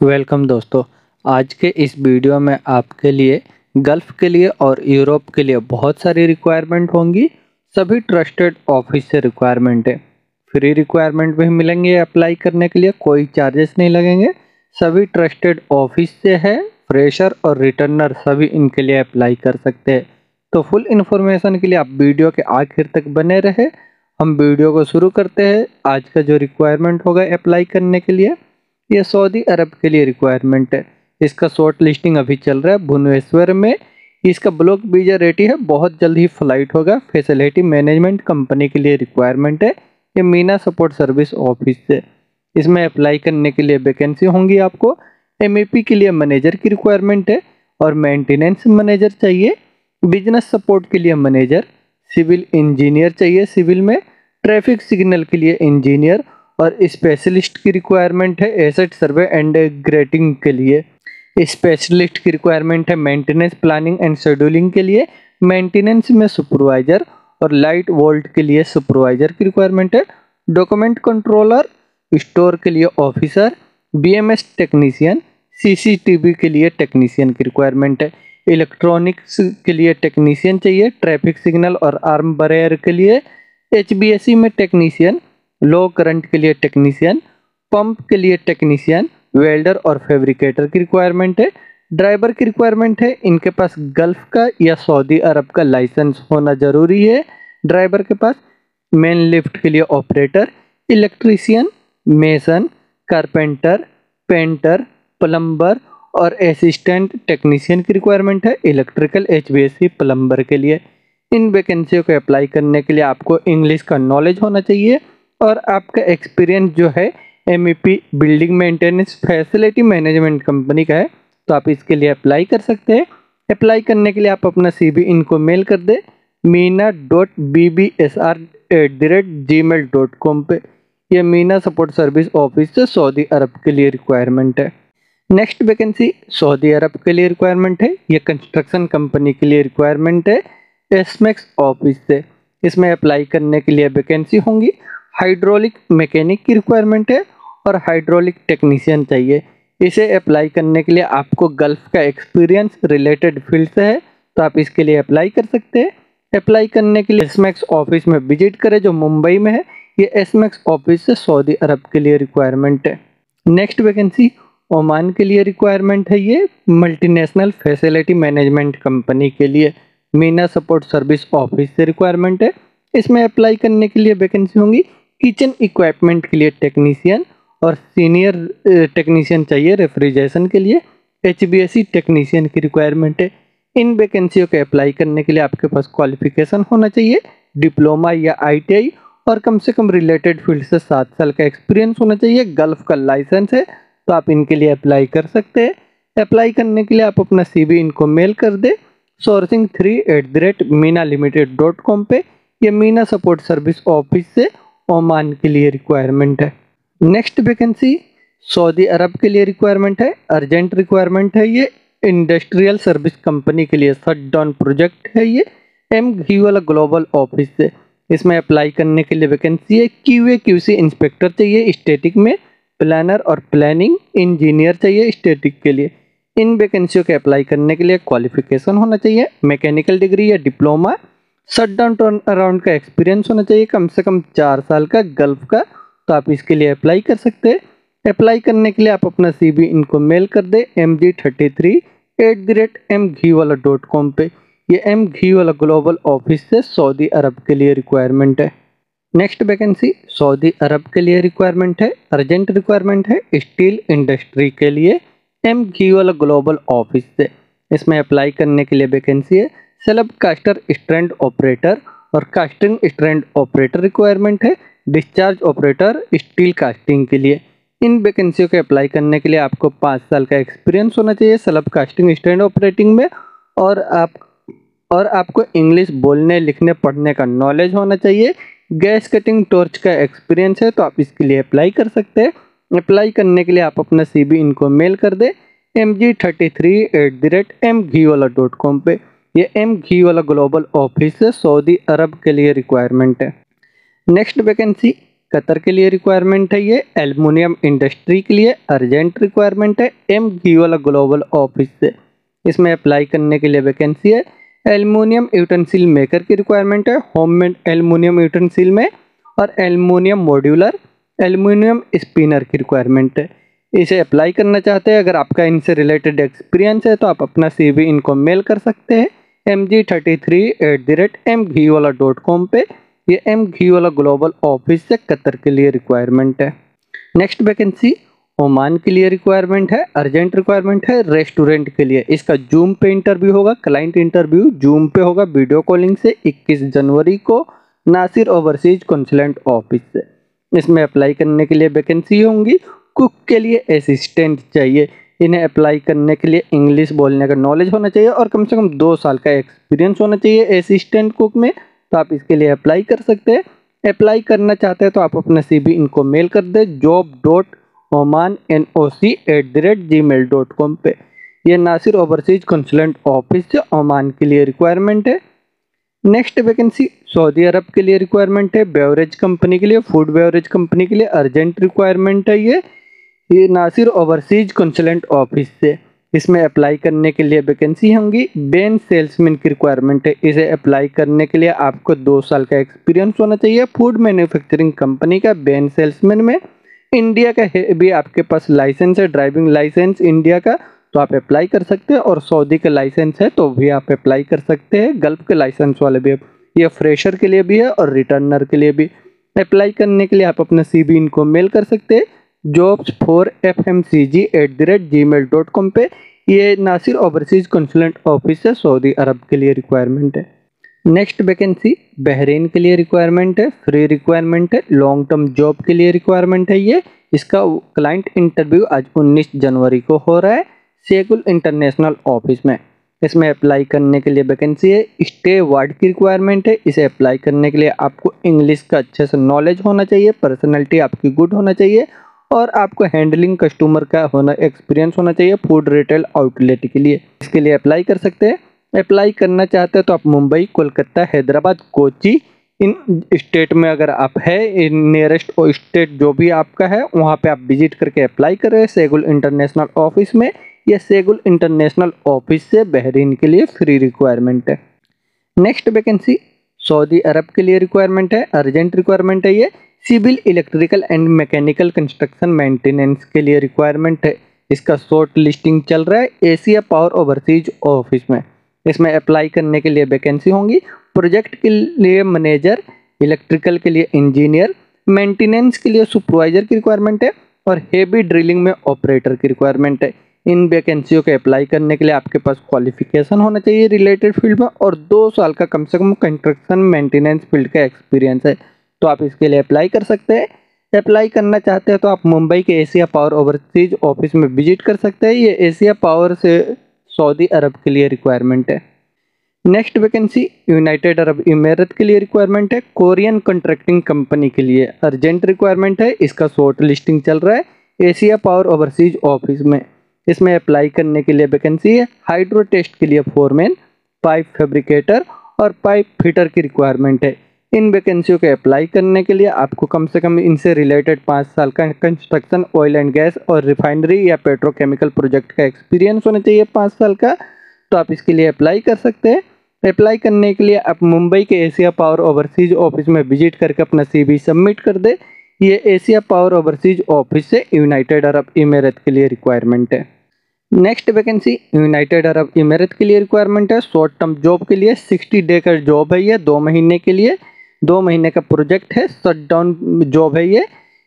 Welcome दोस्तों, आज के इस वीडियो में आपके लिए गल्फ़ के लिए और यूरोप के लिए बहुत सारी रिक्वायरमेंट होंगी। सभी ट्रस्टेड ऑफ़िस से रिक्वायरमेंट है। फ्री रिक्वायरमेंट भी मिलेंगे अप्लाई करने के लिए, कोई चार्जेस नहीं लगेंगे। सभी ट्रस्टेड ऑफ़िस से है फ्रेशर और रिटर्नर सभी इनके लिए अप्लाई कर सकते हैं। तो फुल इन्फॉर्मेशन के लिए आप वीडियो के आखिर तक बने रहे। हम वीडियो को शुरू करते हैं। आज का जो रिक्वायरमेंट होगा अप्लाई करने के लिए। ये सऊदी अरब के लिए रिक्वायरमेंट है। इसका शॉर्ट लिस्टिंग अभी चल रहा है भुवनेश्वर में। इसका ब्लॉक वीज़ा रेटी है। बहुत जल्द ही फ़्लाइट होगा। फैसिलिटी मैनेजमेंट कंपनी के लिए रिक्वायरमेंट है। ये मीना सपोर्ट सर्विस ऑफ़िस से इसमें अप्लाई करने के लिए वैकेंसी होंगी आपको। एमएपी के लिए मैनेजर की रिक्वायरमेंट है। और मेंटेनेंस मैनेजर चाहिए। बिज़नेस सपोर्ट के लिए मैनेजर सिविल इंजीनियर चाहिए सिविल में। ट्रैफ़िक सिग्नल के लिए इंजीनियर और स्पेशलिस्ट की रिक्वायरमेंट है एसेट सर्वे एंड ग्रेटिंग के लिए। स्पेशलिस्ट की रिक्वायरमेंट है मेंटेनेंस प्लानिंग एंड शेड्यूलिंग के लिए। मेंटेनेंस में सुपरवाइजर और लाइट वोल्ट के लिए सुपरवाइजर की रिक्वायरमेंट है। डॉक्यूमेंट कंट्रोलर स्टोर के लिए ऑफिसर बीएमएस टेक्नीशियन सीसीटीवी के लिए टेक्नीशियन की रिक्वायरमेंट है। इलेक्ट्रॉनिक्स के लिए टेक्नीशियन चाहिए ट्रैफ़िक सिग्नल और आर्म बरेयर के लिए। एच में टेक्नीशियन लो करंट के लिए टेक्नीशियन पंप के लिए टेक्नीशियन वेल्डर और फैब्रिकेटर की रिक्वायरमेंट है। ड्राइवर की रिक्वायरमेंट है, इनके पास गल्फ का या सऊदी अरब का लाइसेंस होना ज़रूरी है। ड्राइवर के पास मेन लिफ्ट के लिए operator electrician mason carpenter painter plumber और असिस्टेंट टेक्नीशियन की रिक्वायरमेंट है। इलेक्ट्रिकल एच बी प्लम्बर के लिए। इन वैकेंसियों को अप्लाई करने के लिए आपको इंग्लिश का नॉलेज होना चाहिए। और आपका एक्सपीरियंस जो है MEP building maintenance facility management company का है तो आप इसके लिए अप्लाई कर सकते हैं। अप्लाई करने के लिए आप अपना सी बी इनको मेल कर दें Meena dot B B S R at the rate Gmail dot com पर यह मीना सपोर्ट सर्विस ऑफ़िस से सऊदी अरब के लिए रिक्वायरमेंट है। नेक्स्ट वैकेंसी सऊदी अरब के लिए रिक्वायरमेंट है। यह कंस्ट्रक्शन कंपनी के लिए रिक्वायरमेंट है एसमेक्स ऑफ़िस से। इसमें अप्लाई करने के लिए वैकेंसी होंगी। हाइड्रोलिक मैकेनिक की रिक्वायरमेंट है और हाइड्रोलिक टेक्नीशियन चाहिए। इसे अप्लाई करने के लिए आपको गल्फ का एक्सपीरियंस रिलेटेड फ़ील्ड से है तो आप इसके लिए अप्लाई कर सकते हैं। अप्लाई करने के लिए एसमैक्स ऑफ़िस में विज़िट करें, जो मुंबई में है। ये एसमैक्स ऑफ़िस से सऊदी अरब के लिए रिक्वायरमेंट है। नेक्स्ट वैकेंसी ओमान के लिए रिक्वायरमेंट है ये मल्टीनेशनल फैसिलिटी मैनेजमेंट कंपनी के लिए। मीना सपोर्ट सर्विस ऑफ़िस से रिक्वायरमेंट है। इसमें अप्लाई करने के लिए वैकेंसी होंगी। किचन इक्विपमेंट के लिए टेक्नीशियन और सीनियर टेक्नीशियन चाहिए रेफ्रिजरेशन के लिए। एच टेक्नीशियन की रिक्वायरमेंट है। इन वैकेंसियों के अप्लाई करने के लिए आपके पास क्वालिफिकेशन होना चाहिए। डिप्लोमा या आईटीआई और कम से कम रिलेटेड फ़ील्ड से सात साल का एक्सपीरियंस होना चाहिए। गल्फ का लाइसेंस है तो आप इनके लिए अप्लाई कर सकते हैं। अप्लाई करने के लिए आप अपना सी इनको मेल कर दे। Sourcing three at the rate Meena limited dot com पर यह मीना सपोर्ट सर्विस ऑफ़िस से। ओमान के लिए रिक्वायरमेंट है। नेक्स्ट वैकेंसी सऊदी अरब के लिए रिक्वायरमेंट है अर्जेंट रिक्वायरमेंट है ये इंडस्ट्रियल सर्विस कंपनी के लिए शट डाउन प्रोजेक्ट है ये एम घी वाला ग्लोबल ऑफ़िस से। इसमें अप्लाई करने के लिए वैकेंसी है Q A Q C inspector चाहिए स्टेटिक में प्लानर और प्लानिंग इंजीनियर चाहिए स्टेटिक के लिए। इन वैकेंसियों के अप्लाई करने के लिए क्वालिफिकेशन होना चाहिए मैकेनिकल डिग्री या diploma shut down turn around का एक्सपीरियंस होना चाहिए, कम से कम चार साल का गल्फ का तो आप इसके लिए अप्लाई कर सकते हैं। अप्लाई करने के लिए आप अपना सी बी इनको मेल कर दे M G thirty three at the rate M घी वाला डॉट कॉम पर ये एम घी वाला ग्लोबल ऑफ़िस से सऊदी अरब के लिए रिक्वायरमेंट है। नेक्स्ट वैकेंसी सऊदी अरब के लिए रिक्वायरमेंट है अर्जेंट रिक्वायरमेंट है स्टील इंडस्ट्री के लिए एम घी वाला ग्लोबल ऑफ़िस से। इसमें अप्लाई करने के लिए वैकेंसी है। सेलब कास्टर स्ट्रैंड ऑपरेटर और कास्टिंग स्ट्रैंड ऑपरेटर रिक्वायरमेंट है, डिस्चार्ज ऑपरेटर स्टील कास्टिंग के लिए। इन वैकेंसियों के अप्लाई करने के लिए आपको पाँच साल का एक्सपीरियंस होना चाहिए सेलब कास्टिंग स्टैंड ऑपरेटिंग में और आप, और आपको इंग्लिश बोलने, लिखने, पढ़ने का नॉलेज होना चाहिए। गैस कटिंग, टॉर्च का एक्सपीरियंस है तो आप इसके लिए अप्लाई कर सकते हैं। अप्लाई करने के लिए आप अपना सी इनको मेल कर दें M G thirty three at the rate M घी वाला डॉट कॉम पर ये एम घी वाला ग्लोबल ऑफ़िस सऊदी अरब के लिए रिक्वायरमेंट है। नेक्स्ट वैकेंसी कतर के लिए रिक्वायरमेंट है ये एल्युमिनियम इंडस्ट्री के लिए अर्जेंट रिक्वायरमेंट है एम घी वाला ग्लोबल ऑफ़िस से इसमें अप्लाई करने के लिए वैकेंसी है एल्युमिनियम यूटेंसिल मेकर की रिक्वायरमेंट है होम मेड एल्युमिनियम यूटेंसिल में, और एल्युमिनियम मॉड्यूलर एल्युमिनियम स्पिनर की रिक्वायरमेंट है। इसे अप्लाई करना चाहते हैं, अगर आपका इनसे रिलेटेड एक्सपीरियंस है तो आप अपना सीवी इनको मेल कर सकते हैं। M G thirty three at the rate M घी वाला डॉट कॉम पर ये एम घी वाला ग्लोबल ऑफ़िस से कतर के लिए रिक्वायरमेंट है। नेक्स्ट वैकेंसी ओमान के लिए रिक्वायरमेंट है अर्जेंट रिक्वायरमेंट है रेस्टोरेंट के लिए। इसका जूम पे इंटरव्यू होगा क्लाइंट इंटरव्यू जूम पे होगा वीडियो कॉलिंग से 21 जनवरी को नासिर ओवरसीज कंसलेंट ऑफ़िस से। इसमें अप्लाई करने के लिए वैकेंसी होंगी कुक के लिए असिस्टेंट चाहिए। इन्हें अप्लाई करने के लिए इंग्लिश बोलने का नॉलेज होना चाहिए और कम से कम दो साल का एक्सपीरियंस होना चाहिए असिस्टेंट कुक में तो आप इसके लिए अप्लाई कर सकते हैं। अप्लाई करना चाहते हैं तो आप अपना सी इनको मेल कर दें job dot Oman N O C at the rate Gmail dot com पर यह Nasir overseas consultant office Oman के लिए रिक्वायरमेंट है। नेक्स्ट वैकेंसी सऊदी अरब के लिए रिक्वायरमेंट है। बेवरेज कंपनी के लिए फ़ूड बेवरेज कंपनी के लिए अर्जेंट रिक्वायरमेंट है ये। ये नासिर ओवरसीज कंसलेंट ऑफ़िस से इसमें अप्लाई करने के लिए वैकेंसी होंगी। बेन सेल्समैन की रिक्वायरमेंट है। इसे अप्लाई करने के लिए आपको दो साल का एक्सपीरियंस होना चाहिए। फ़ूड मैन्युफैक्चरिंग कंपनी का बेन सेल्समैन में। इंडिया का है भी आपके पास लाइसेंस है ड्राइविंग लाइसेंस इंडिया का तो आप अप्लाई कर सकते हैं। और सऊदी का लाइसेंस है तो भी आप अप्लाई कर सकते हैं। गल्फ के लाइसेंस वाले भी ये फ्रेशर के लिए भी है और रिटर्नर के लिए भी। अप्लाई करने के लिए आप अपना सी इनको मेल कर सकते हैं। Jobs for F M C G at the rate G mail dot com पर ये नासिर ओवरसीज कंसुलेंट ऑफ़िस है सऊदी अरब के लिए रिक्वायरमेंट है। नेक्स्ट वैकेंसी बहरीन के लिए रिक्वायरमेंट है फ्री रिक्वायरमेंट है लॉन्ग टर्म जॉब के लिए रिक्वायरमेंट है ये। इसका क्लाइंट इंटरव्यू आज 19 जनवरी को हो रहा है सेकुल इंटरनेशनल ऑफ़िस में। इसमें अप्लाई करने के लिए वैकेंसी है स्टे वार्ड की रिक्वायरमेंट है, इसे अप्लाई करने के लिए आपको इंग्लिश का अच्छे से नॉलेज होना चाहिए पर्सनैलिटी आपकी गुड होना चाहिए और आपको हैंडलिंग कस्टमर का होना एक्सपीरियंस होना चाहिए फ़ूड रिटेल आउटलेट के लिए। इसके लिए अप्लाई कर सकते हैं। अप्लाई करना चाहते हैं तो आप मुंबई, कोलकाता, हैदराबाद, कोची, इन स्टेट में अगर आप है, इन नियरेस्ट स्टेट जो भी आपका है, वहाँ पे आप विज़िट करके अप्लाई करें सेगुल इंटरनेशनल ऑफ़िस में। या सेगुल इंटरनेशनल ऑफ़िस से बहरीन के लिए फ्री रिक्वायरमेंट है। नेक्स्ट वैकेंसी सऊदी अरब के लिए रिक्वायरमेंट है। अर्जेंट रिक्वायरमेंट है ये। Civil, electrical and mechanical construction maintenance के लिए रिक्वायरमेंट है। इसका शॉर्ट लिस्टिंग चल रहा है एशिया पावर ओवरसीज ऑफ़िस में। इसमें अप्लाई करने के लिए वैकेंसी होंगी। प्रोजेक्ट के लिए मैनेजर, इलेक्ट्रिकल के लिए इंजीनियर, मेंटेनेंस के लिए सुपरवाइजर की रिक्वायरमेंट है और हेवी ड्रिलिंग में ऑपरेटर की रिक्वायरमेंट है। इन वैकेंसियों के अप्लाई करने के लिए आपके पास क्वालिफिकेशन होना चाहिए रिलेटेड फ़ील्ड में और दो साल का कम से कम कंस्ट्रक्शन मेंटेनेंस फ़ील्ड का एक्सपीरियंस है। तो आप इसके लिए अप्लाई कर सकते हैं। अप्लाई करना चाहते हैं तो आप मुंबई के एशिया पावर ओवरसीज ऑफ़िस में विज़िट कर सकते हैं। ये एशिया पावर से सऊदी अरब के लिए रिक्वायरमेंट है। Next vacancy United Arab Emirates के लिए रिक्वायरमेंट है। कोरियन कॉन्ट्रैक्टिंग कंपनी के लिए अर्जेंट रिक्वायरमेंट है। इसका शॉर्ट लिस्टिंग चल रहा है एशिया पावर ओवरसीज ऑफ़िस में। इसमें अप्लाई करने के लिए वैकेंसी है। हाइड्रो टेस्ट के लिए फोरमैन पाइप फेब्रिकेटर और पाइप फिटर की रिक्वायरमेंट है। इन वैकेंसियों के अप्लाई करने के लिए आपको कम से कम इनसे रिलेटेड पाँच साल का कंस्ट्रक्शन ऑयल एंड गैस और रिफाइनरी या पेट्रोकेमिकल प्रोजेक्ट का एक्सपीरियंस होना चाहिए पाँच साल का। तो आप इसके लिए अप्लाई कर सकते हैं। अप्लाई करने के लिए आप मुंबई के एशिया पावर ओवरसीज ऑफ़िस में विज़िट करके अपना सी सबमिट कर दे। ये एशिया पावर ओवरसीज ऑफ़िस से यूनाइटेड अरब इमारत के लिए रिक्वायरमेंट है। Next vacancy United Arab Emirates के लिए रिक्वायरमेंट है। शॉर्ट टर्म जॉब के लिए 60 डे का जॉब है ये, दो महीने के लिए। दो महीने का प्रोजेक्ट है शट डाउन जॉब है ये।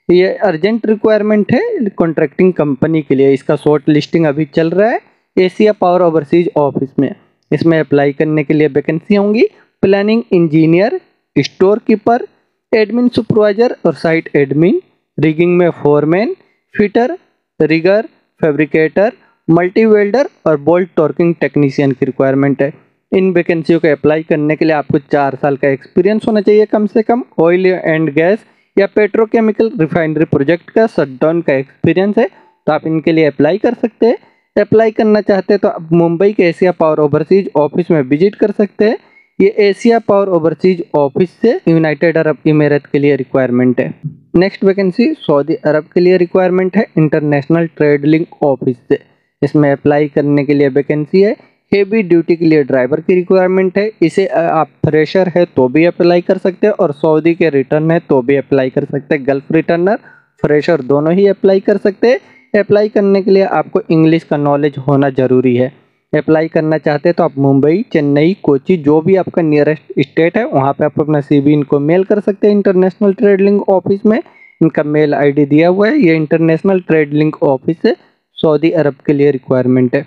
ये अर्जेंट रिक्वायरमेंट है कॉन्ट्रैक्टिंग कंपनी के लिए। इसका शॉर्ट लिस्टिंग अभी चल रहा है एशिया पावर ओवरसीज ऑफ़िस में। इसमें अप्लाई करने के लिए वैकेंसी होंगी। Planning engineer store keeper admin supervisor और साइट एडमिन रिगिंग में foreman fitter rigger fabricator multi welder और बोल्ट टॉर्किंग टेक्नीशियन की रिक्वायरमेंट है। इन वैकेंसियों को अप्लाई करने के लिए आपको चार साल का एक्सपीरियंस होना चाहिए कम से कम ऑयल एंड गैस या पेट्रोकेमिकल रिफाइनरी प्रोजेक्ट का शटडाउन का एक्सपीरियंस है तो आप इनके लिए अप्लाई कर सकते हैं। अप्लाई करना चाहते हैं तो आप मुंबई के एशिया पावर ओवरसीज ऑफ़िस में विज़िट कर सकते हैं। ये एशिया पावर ओवरसीज ऑफ़िस से यूनाइटेड अरब इमारत के लिए रिक्वायरमेंट है। नेक्स्ट वैकेंसी सऊदी अरब के लिए रिक्वायरमेंट है इंटरनेशनल ट्रेड लिंक ऑफ़िस से। इसमें अप्लाई करने के लिए वैकेंसी है। हेवी ड्यूटी के लिए ड्राइवर की रिक्वायरमेंट है। इसे आप फ्रेशर है तो भी अप्लाई कर सकते हैं और सऊदी के रिटर्न है तो भी अप्लाई कर सकते हैं। गल्फ रिटर्नर फ्रेशर दोनों ही अप्लाई कर सकते हैं। अप्लाई करने के लिए आपको इंग्लिश का नॉलेज होना ज़रूरी है। अप्लाई करना चाहते हैं तो आप मुंबई, चेन्नई, कोची, जो भी आपका नियरेस्ट स्टेट है, वहाँ पे आप अपना सीवी इनको मेल कर सकते हैं। इंटरनेशनल ट्रेड लिंक ऑफ़िस में इनका मेल आईडी दिया हुआ है। ये इंटरनेशनल ट्रेड लिंक ऑफ़िस है सऊदी अरब के लिए रिक्वायरमेंट है।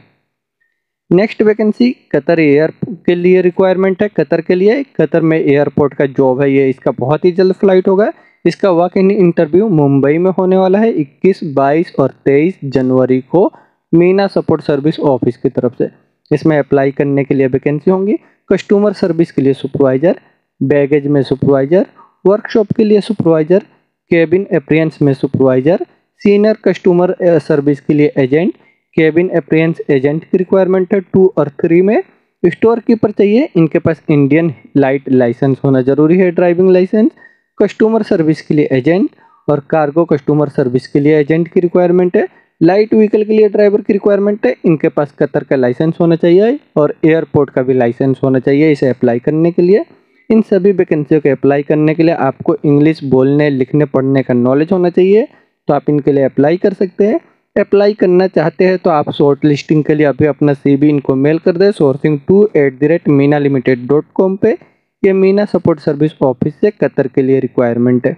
नेक्स्ट वैकेंसी कतर एयर के लिए रिक्वायरमेंट है कतर के लिए। कतर में एयरपोर्ट का जॉब है ये इसका बहुत ही जल्द फ़्लाइट होगा। इसका वर्क इन इंटरव्यू मुंबई में होने वाला है 21, 22 और 23 जनवरी को मीना सपोर्ट सर्विस ऑफ़िस की तरफ़ से। इसमें अप्लाई करने के लिए वैकेंसी होंगी। कस्टमर सर्विस के लिए सुपरवाइजर बैगेज में सुपरवाइजर वर्कशॉप के लिए सुपरवाइजर केबिन अप्रियंस में सुपरवाइजर सीनियर कस्टमर सर्विस के लिए एजेंट केबिन अप्रियंस एजेंट की रिक्वायरमेंट है टू और थ्री में। स्टोर कीपर चाहिए, इनके पास इंडियन लाइट लाइसेंस होना ज़रूरी है ड्राइविंग लाइसेंस कस्टमर सर्विस के लिए एजेंट और कार्गो कस्टमर सर्विस के लिए एजेंट की रिक्वायरमेंट है। लाइट व्हीकल के लिए ड्राइवर की रिक्वायरमेंट है, इनके पास कतर का लाइसेंस होना चाहिए और एयरपोर्ट का भी लाइसेंस होना चाहिए इसे अप्लाई करने के लिए। इन सभी वैकेंसियों के अप्लाई करने के लिए आपको इंग्लिश बोलने, लिखने, पढ़ने का नॉलेज होना चाहिए तो आप इनके लिए अप्लाई कर सकते हैं। अप्लाई करना चाहते हैं तो आप शॉर्ट लिस्टिंग के लिए अभी अपना सी इनको मेल कर दें sourcing two at the rate Meena limited dot com पर ये मीना सपोर्ट सर्विस ऑफ़िस से कतर के लिए रिक्वायरमेंट है।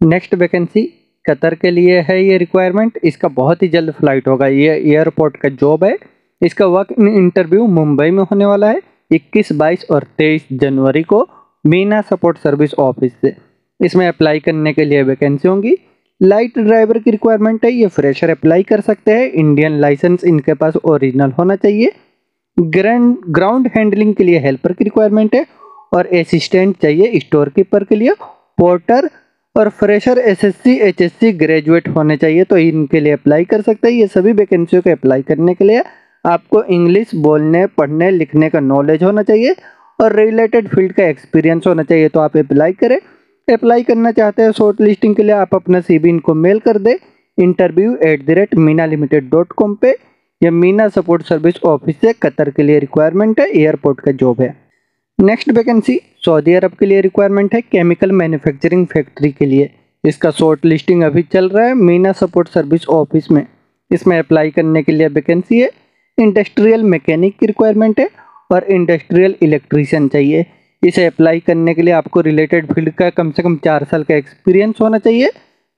नेक्स्ट वैकेंसी कतर के लिए है ये रिक्वायरमेंट इसका बहुत ही जल्द फ़्लाइट होगा। ये एयरपोर्ट का जॉब है। इसका वर्क इंटरव्यू मुंबई में होने वाला है 21, 22 और 23 जनवरी को मीना सपोर्ट सर्विस ऑफ़िस से। इसमें अप्लाई करने के लिए वैकेंसी होंगी। लाइट ड्राइवर की रिक्वायरमेंट है, ये फ्रेशर अप्लाई कर सकते हैं। इंडियन लाइसेंस इनके पास ओरिजिनल होना चाहिए। ग्रैंड ग्राउंड हैंडलिंग के लिए हेल्पर की रिक्वायरमेंट है और असिस्टेंट चाहिए स्टोर कीपर के लिए। पोर्टर और फ्रेशर एसएससी एचएससी ग्रेजुएट होने चाहिए तो इनके लिए अप्लाई कर सकते हैं। ये सभी वैकेंसियों के अप्लाई करने के लिए आपको इंग्लिश बोलने, पढ़ने, लिखने का नॉलेज होना चाहिए और रिलेटेड फ़ील्ड का एक्सपीरियंस होना चाहिए तो आप अप्लाई करें। अप्लाई करना चाहते हैं शॉर्ट लिस्टिंग के लिए आप अपना सी इनको मेल कर दें interview at the rate Meena limited dot com पर यह मीना सपोर्ट सर्विस ऑफ़िस से कतर के लिए रिक्वायरमेंट है एयरपोर्ट का जॉब है। नेक्स्ट वैकेंसी सऊदी अरब के लिए रिक्वायरमेंट है केमिकल मैन्युफैक्चरिंग फैक्ट्री के लिए। इसका शॉर्ट लिस्टिंग अभी चल रहा है मीना सपोर्ट सर्विस ऑफ़िस में। इसमें अप्लाई करने के लिए वैकेंसी है। इंडस्ट्रियल मैकेनिक की रिक्वायरमेंट है और इंडस्ट्रियल इलेक्ट्रीशियन चाहिए। इसे अप्लाई करने के लिए आपको रिलेटेड फ़ील्ड का कम से कम चार साल का एक्सपीरियंस होना चाहिए।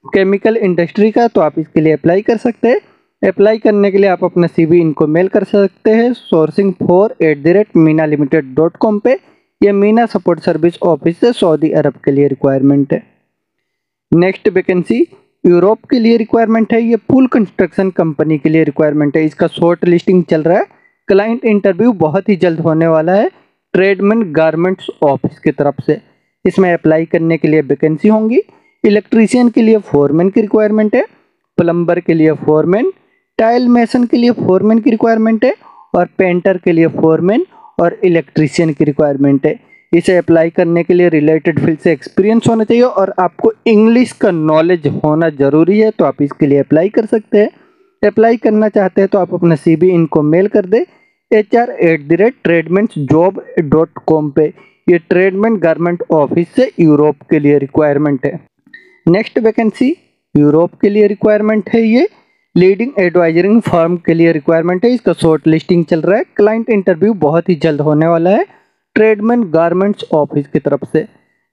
केमिकल इंडस्ट्री का तो आप इसके लिए अप्लाई कर सकते हैं। अप्लाई करने के लिए आप अपना सीवी इनको मेल कर सकते हैं sourcing four at the rate Meena limited dot com पर यह मीना सपोर्ट सर्विस ऑफ़िस से सऊदी अरब के लिए रिक्वायरमेंट है। नेक्स्ट वैकेंसी यूरोप के लिए रिक्वायरमेंट है। ये पुल कंस्ट्रक्शन कंपनी के लिए रिक्वायरमेंट है। इसका शॉर्ट लिस्टिंग चल रहा है। क्लाइंट इंटरव्यू बहुत ही जल्द होने वाला है। ट्रेडमैन गारमेंट्स ऑफ़िस की तरफ़ से। इसमें अप्लाई करने के लिए वैकेंसी होंगी। इलेक्ट्रीशियन के लिए फोरमैन की रिक्वायरमेंट है। प्लम्बर के लिए फोरमैन, टाइल मेसन के लिए फोरमैन की रिक्वायरमेंट है और पेंटर के लिए फोरमैन और इलेक्ट्रीशियन की रिक्वायरमेंट है। इसे अप्लाई करने के लिए रिलेटेड फ़ील्ड से एक्सपीरियंस होना चाहिए और आपको इंग्लिश का नॉलेज होना ज़रूरी है तो आप इसके लिए अप्लाई कर सकते हैं। अप्लाई करना चाहते हैं तो आप अपना सी इनको मेल कर दें। H R at the rate tradements job dot com पे ये ट्रेडमेंट गारमेंट ऑफ़िस से यूरोप के लिए रिक्वायरमेंट है। नेक्स्ट वैकेंसी यूरोप के लिए रिक्वायरमेंट है ये। लीडिंग एडवाइजरिंग फर्म के लिए रिक्वायरमेंट है। इसका शॉर्ट लिस्टिंग चल रहा है। क्लाइंट इंटरव्यू बहुत ही जल्द होने वाला है ट्रेडमेंट गारमेंट्स ऑफ़िस की तरफ़ से।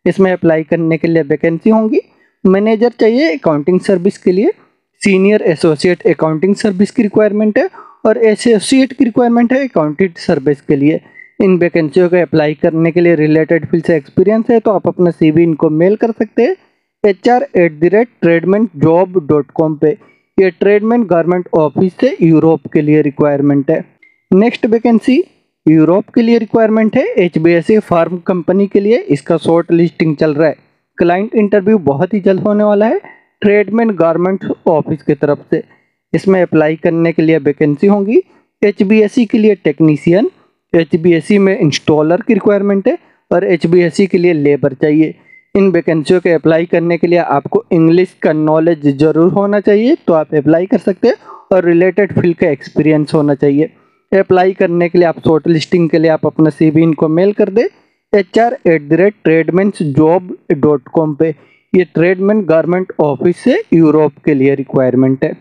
इसमें अप्लाई करने के लिए वैकेंसी होंगी। मैनेजर चाहिए अकाउंटिंग सर्विस के लिए। सीनियर एसोसिएट अकाउंटिंग सर्विस की रिक्वायरमेंट है। और एसोसिएट की रिक्वायरमेंट है अकाउंटेंट सर्विस के लिए। इन वैकेंसियों को अप्लाई करने के लिए रिलेटेड फ़ील्ड से एक्सपीरियंस है तो आप अपना सी इनको मेल कर सकते हैं। H R at the rate tradement job dot com पर ये ट्रेडमेंट गवर्नमेंट ऑफ़िस से यूरोप के लिए रिक्वायरमेंट है। नेक्स्ट वैकेंसी यूरोप के लिए रिक्वायरमेंट है। H B S farm company के लिए इसका शॉर्ट लिस्टिंग चल रहा है। क्लाइंट इंटरव्यू बहुत ही जल्द होने वाला है। ट्रेडमेंट गारमेंट ऑफ़िस की तरफ़ से। इसमें अप्लाई करने के लिए वैकेंसी होंगी। एचबीएससी के लिए टेक्नीसियन एच में इंस्टॉलर की रिक्वायरमेंट है और एचबीएससी के लिए लेबर चाहिए। इन वैकेंसियों के अप्लाई करने के लिए आपको इंग्लिश का नॉलेज ज़रूर होना चाहिए तो आप अप्लाई कर सकते हैं और रिलेटेड फ़ील्ड का एक्सपीरियंस होना चाहिए। अप्लाई करने के लिए आप शॉर्ट लिस्टिंग के लिए आप अपना सी बी इनको मेल कर दे। H R at the rate tradements job dot com पर ये ट्रेडमैन गवर्नमेंट ऑफ़िस से यूरोप के लिए रिक्वायरमेंट है।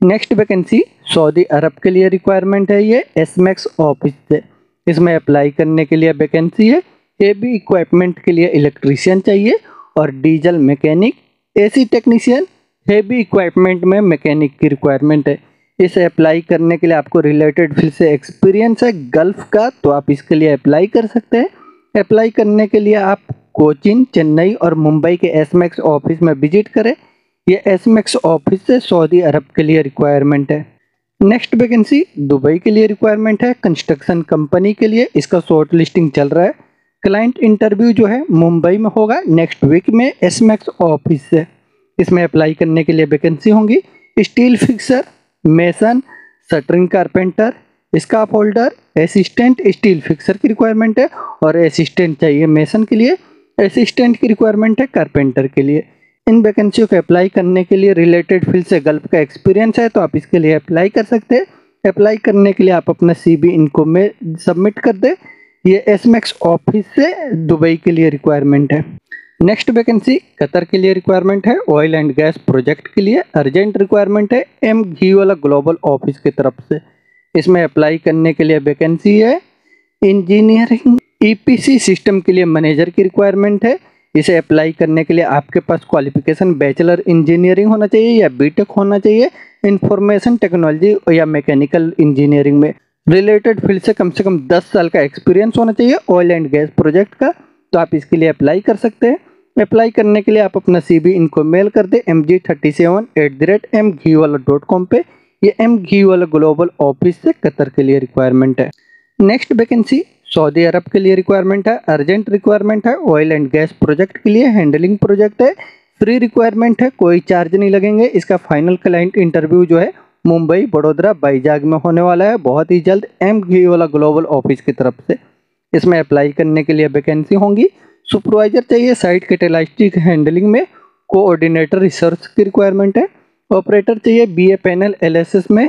नेक्स्ट वैकेंसी सऊदी अरब के लिए रिक्वायरमेंट है ये एस मैक्स ऑफ़िस से। इसमें अप्लाई करने के लिए वैकेंसी है ए बी इक्विपमेंट के लिए इलेक्ट्रीशियन चाहिए, और diesel mechanic AC technician heavy equipment में मैकेनिक की रिक्वायरमेंट है। इसे अप्लाई करने के लिए आपको रिलेटेड फ़ील्ड से एक्सपीरियंस है गल्फ का तो आप इसके लिए अप्लाई कर सकते हैं। अप्लाई करने के लिए आप कोचिन, चेन्नई और मुंबई के एस मैक्स ऑफ़िस में विज़िट करें। ये एस मैक्स ऑफ़िस से सऊदी अरब के लिए रिक्वायरमेंट है। नेक्स्ट वैकेंसी दुबई के लिए रिक्वायरमेंट है। कंस्ट्रक्शन कंपनी के लिए इसका शॉर्ट लिस्टिंग चल रहा है। क्लाइंट इंटरव्यू जो है मुंबई में होगा। नेक्स्ट वीक में एस मैक्स ऑफ़िस से इसमें अप्लाई करने के लिए वैकेंसी होंगी। Steel fixer mason shuttering carpenter scaffolder assistant steel fixer की रिक्वायरमेंट है। और असिस्टेंट चाहिए मेसन के लिए। असिस्टेंट की रिक्वायरमेंट है कारपेंटर के लिए। इन वैकेंसियों को अप्लाई करने के लिए रिलेटेड फ़ील्ड से गल्फ का एक्सपीरियंस है तो आप इसके लिए अप्लाई कर सकते हैं। अप्लाई करने के लिए आप अपना सीबी इनको में सबमिट कर दें। ये एसएमएक्स ऑफ़िस से दुबई के लिए रिक्वायरमेंट है। नेक्स्ट वैकेंसी कतर के लिए रिक्वायरमेंट है। ऑयल एंड गैस प्रोजेक्ट के लिए अर्जेंट रिक्वायरमेंट है। एम घी वाला ग्लोबल ऑफ़िस की तरफ़ से। इसमें अप्लाई करने के लिए वैकेंसी है। इंजीनियरिंग ईपीसी सिस्टम के लिए मैनेजर की रिक्वायरमेंट है। इसे अप्लाई करने के लिए आपके पास क्वालिफिकेशन बैचलर इंजीनियरिंग होना चाहिए या बीटेक होना चाहिए इंफॉर्मेशन टेक्नोलॉजी या मैकेनिकल इंजीनियरिंग में। रिलेटेड फ़ील्ड से कम से कम 10 साल का एक्सपीरियंस होना चाहिए ऑयल एंड गैस प्रोजेक्ट का तो आप इसके लिए अप्लाई कर सकते हैं। अप्लाई करने के लिए आप अपना सी इनको मेल कर दें M G thirty seven at the rate M Gheewala dot com पर ये एम घी वाला ग्लोबल ऑफ़िस से कतर के लिए रिक्वायरमेंट है। नेक्स्ट वैकेंसी सऊदी अरब के लिए रिक्वायरमेंट है, अर्जेंट रिक्वायरमेंट है ऑयल एंड गैस प्रोजेक्ट के लिए हैंडलिंग प्रोजेक्ट है फ्री रिक्वायरमेंट है, कोई चार्ज नहीं लगेंगे। इसका फाइनल क्लाइंट इंटरव्यू जो है, मुंबई, बड़ोदरा बाईजाग में होने वाला है। बहुत ही जल्द एम घी वाला ग्लोबल ऑफ़िस की तरफ़ से। इसमें अप्लाई करने के लिए वैकेंसी होंगी। सुपरवाइजर चाहिए साइट कैटेलाइस्टिक हैंडलिंग में कोऑर्डिनेटर रिसर्च की रिक्वायरमेंट है। ऑपरेटर चाहिए बी ए पैनल एल में।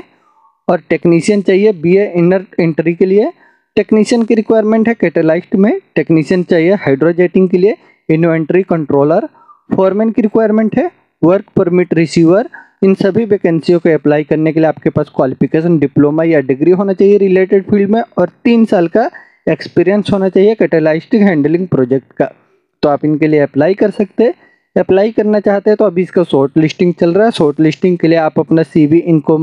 और टेक्नीशियन चाहिए बी ए इनर एंट्री के लिए। टेक्नीशियन की रिक्वायरमेंट है कैटेलाइस्ट में। टेक्नीशियन चाहिए हाइड्रोजेटिंग के लिए इन्वेंट्री कंट्रोलर फॉरमैन की रिक्वायरमेंट है वर्क परमिट रिसीवर इन सभी वैकेंसियों को अप्लाई करने के लिए आपके पास क्वालिफिकेशन डिप्लोमा या डिग्री होना चाहिए रिलेटेड फ़ील्ड में और तीन साल का एक्सपीरियंस होना चाहिए कैटेलाइस्टिक हैंडलिंग प्रोजेक्ट का। तो आप इनके लिए अप्लाई कर सकते हैं। अप्लाई करना चाहते हैं तो अभी इसका शॉर्ट लिस्टिंग चल रहा है। शॉर्ट लिस्टिंग के लिए आप अपना सी इनको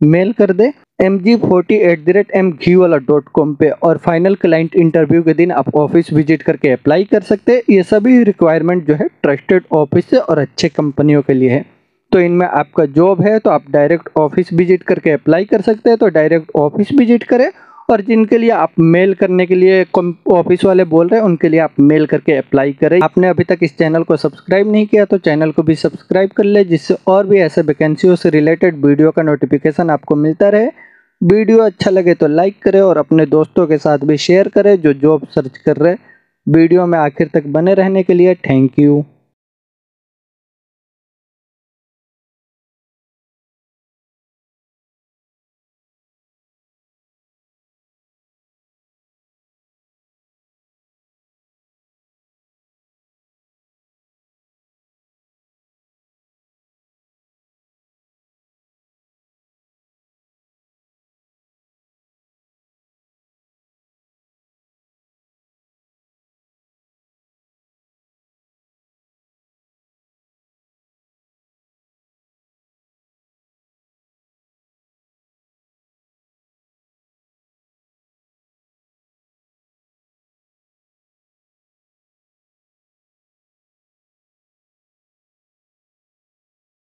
मेल कर दें। M G forty at the rate M Gheewala dot com पर और फाइनल क्लाइंट इंटरव्यू के दिन आप ऑफ़िस विज़िट करके अप्लाई कर सकते हैं। ये सभी रिक्वायरमेंट जो है ट्रस्टेड ऑफ़िस और अच्छे कंपनियों के लिए है। तो इनमें आपका जॉब है तो आप डायरेक्ट ऑफ़िस विज़िट करके अप्लाई कर सकते हैं। तो डायरेक्ट ऑफ़िस विज़िट करें और जिनके लिए आप मेल करने के लिए ऑफ़िस वाले बोल रहे हैं, उनके लिए आप मेल करके अप्लाई करें। आपने अभी तक इस चैनल को सब्सक्राइब नहीं किया तो चैनल को भी सब्सक्राइब कर ले, जिससे और भी ऐसे वैकेंसियों से रिलेटेड वीडियो का नोटिफिकेशन आपको मिलता रहे। वीडियो अच्छा लगे तो लाइक करें और अपने दोस्तों के साथ भी शेयर करें जो जॉब सर्च कर रहे वीडियो में आखिर तक बने रहने के लिए थैंक यू